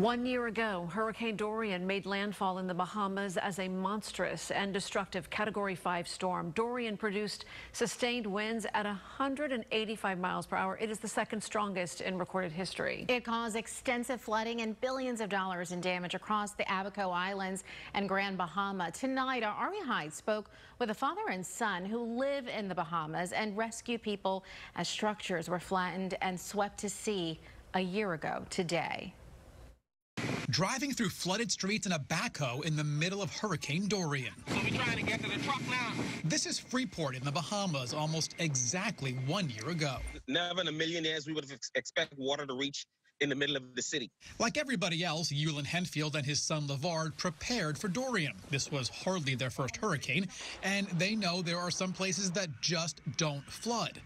One year ago, Hurricane Dorian made landfall in the Bahamas as a monstrous and destructive Category 5 storm. Dorian produced sustained winds at 185 miles per hour. It is the second strongest in recorded history. It caused extensive flooding and billions of dollars in damage across the Abaco Islands and Grand Bahama. Tonight, our Ari Hyde spoke with a father and son who live in the Bahamas and rescue people as structures were flattened and swept to sea a year ago today driving through flooded streets in a backhoe in the middle of Hurricane Dorian. So we trying to get to the truck now. This is Freeport in the Bahamas almost exactly one year ago. Never in a million years we would have expected water to reach in the middle of the city. Like everybody else, Yulin Henfield and his son LeVard prepared for Dorian. This was hardly their first hurricane, and they know there are some places that just don't flood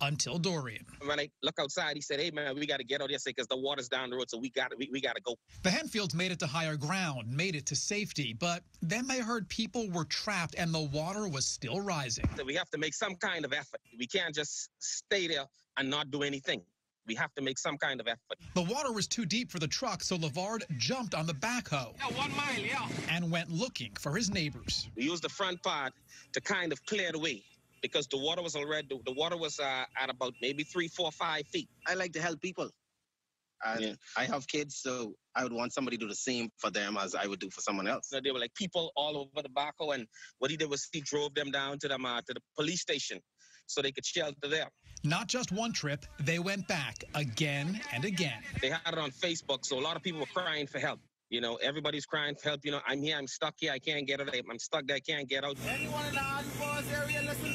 until Dorian. When I look outside, he said, "Hey man, we got to get out here because the water's down the road, so we got we, we got to go." The Henfields made it to higher ground, made it to safety, but then they heard people were trapped and the water was still rising. So we have to make some kind of effort. We can't just stay there and not do anything. We have to make some kind of effort. The water was too deep for the truck, so LeVard jumped on the backhoe. Yeah, one mile, yeah. And went looking for his neighbors. We used the front part to kind of clear the way because the water was already the water was uh, at about maybe three, four, five feet. I like to help people. And yeah. I have kids, so I would want somebody to do the same for them as I would do for someone else. So they were like people all over the Baco, and what he did was he drove them down to them uh, to the police station so they could shelter there. Not just one trip, they went back again and again. They had it on Facebook, so a lot of people were crying for help. You know, everybody's crying for help. You know, I'm here, I'm stuck here, I can't get out. I'm stuck there, I can't get out. Anyone in the area, listen for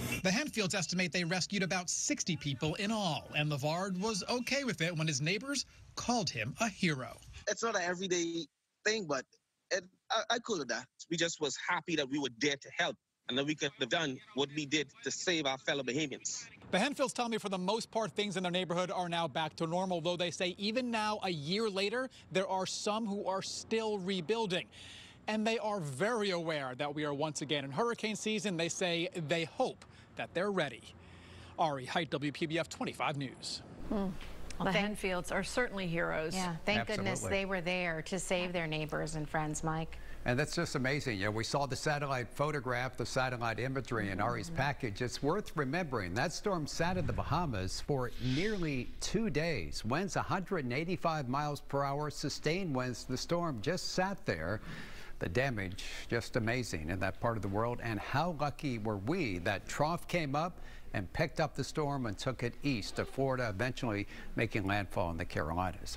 the horn and come out. Henfields estimate they rescued about 60 people in all, and LeVard was okay with it when his neighbors called him a hero. It's not an everyday thing, but it, I, I cool with that. We just was happy that we were there to help and that we could have done what we did to save our fellow Bahamians. The Henfields tell me for the most part, things in their neighborhood are now back to normal, though they say even now, a year later, there are some who are still rebuilding. And they are very aware that we are once again in hurricane season. They say they hope that they're ready. Ari Hyde, WPBF 25 News. Hmm. Well, the Henfields are certainly heroes. Yeah, thank Absolutely. goodness they were there to save their neighbors and friends, Mike. And that's just amazing. You know, we saw the satellite photograph, the satellite imagery in Ari's mm-hmm. package. It's worth remembering that storm sat in the Bahamas for nearly two days. Winds 185 miles per hour, sustained winds. The storm just sat there. The damage just amazing in that part of the world. And how lucky were we that trough came up and picked up the storm and took it east to Florida, eventually making landfall in the Carolinas.